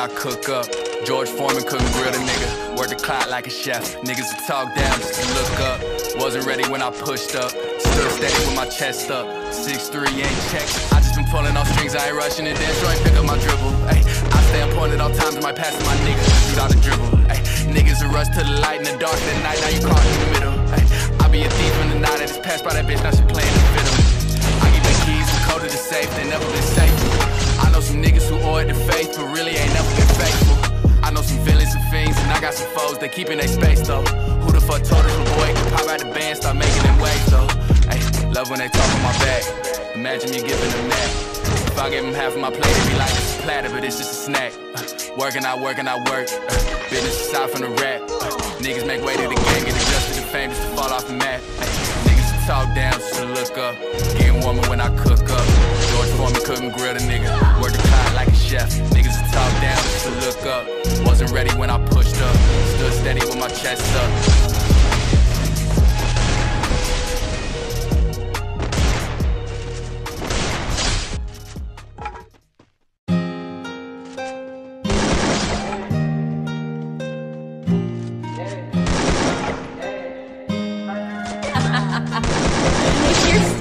I cook up. George Foreman couldn't grill the nigga. Work the clock like a chef. Niggas talk down just to look up. Wasn't ready when I pushed up. Stood steady with my chest up. 6'3 ain't checked. I just been pulling off strings. I ain't rushing it. Dance right, pick up my dribble. Ay, stay on point at all times. My passing my nigga. Shoot out a dribble. Ay, niggas will rush to the light in the dark that night. Now you caught in the middle. Ay, I be a thief in the night. I just passed by that bitch. Now she playing the fiddle. I give the keys, the code to the safe, they never been safe. I know some niggas who owe it to faith, but really ain't never been faithful. I know some villains and fiends, and I got some foes, they keeping their space though. Who the fuck told us a boy could pop out the band, start making them waves though? Hey, love when they talk on my back. Imagine me giving them that. If I give them half of my plate, it'd be like it's a platter, but it's just a snack. Uh, working, I work, and I work. Uh, business aside from the rap. Uh, niggas make way to the gang, get adjusted to fame just to fall off the map. Niggas talk down to look up. Getting warmer when I cook up. George Foreman couldn't grill the nigga. Work the clock like a chef. Niggas talk down to look up. Wasn't ready when I pushed up. Stood steady with my chest up.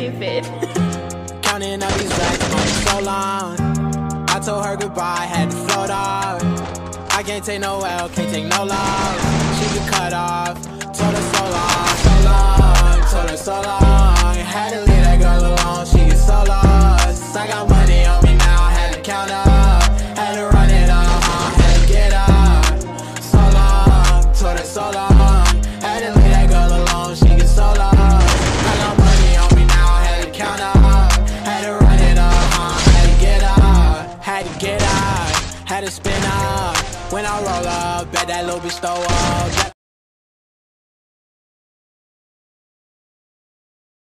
Stupid. Counting up these racks so long. I told her goodbye, had to float off. I can't take no L, can't take no loss. She get cut off. Told her so long. Had to spin up. When I roll up, bet that little bitch throw up.